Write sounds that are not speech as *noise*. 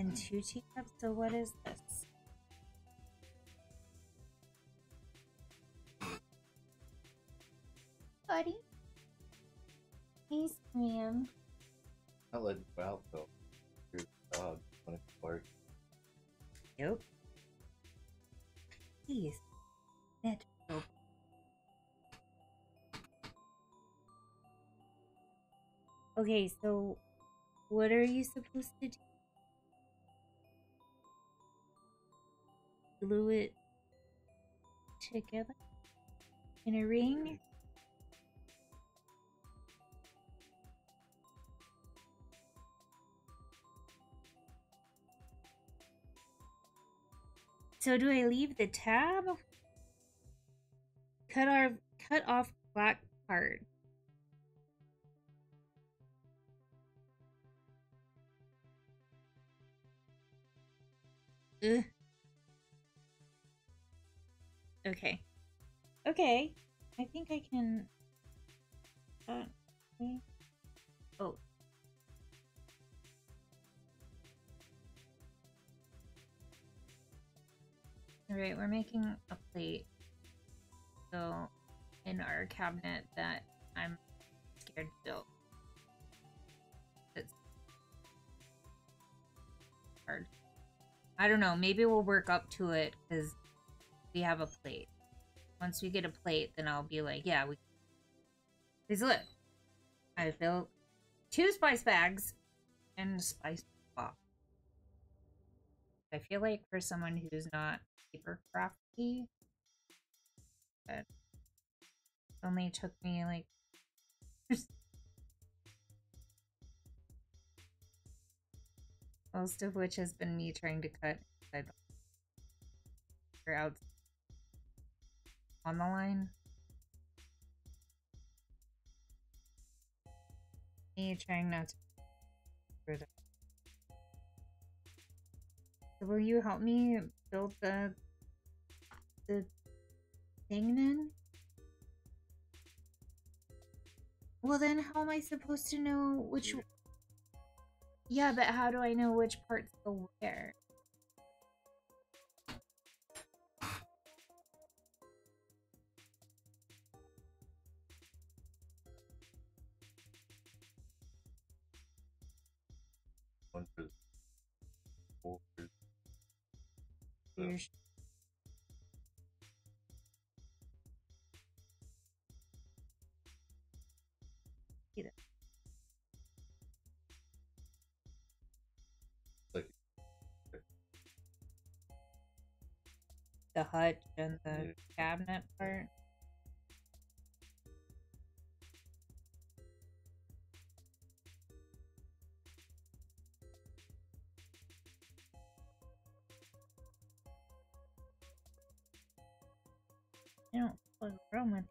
And two teacups, so what is this? Buddy? He's ma'am. I'll let you out though. Your dog when it barks. Nope. Please. Let go. Okay, so what are you supposed to do? Glue it together in a ring? So do I leave the tab? Cut our cut off black part. Ugh. Okay. Okay. I think I can uh, okay. Oh. Alright, we're making a plate. So, in our cabinet that I'm scared to build. It's hard. I don't know, maybe we'll work up to it because we have a plate. Once we get a plate, then I'll be like, yeah, we... Please look. I built two spice bags and a spice box. I feel like for someone who's not paper crafty, but only took me like *laughs* most of which has been me trying to cut or out on the line. Me trying not to. So will you help me build the the thing then? Well then how am I supposed to know which Yeah, but how do I know which parts go where? One for. Here's- The hut and the Yeah. cabinet part. I don't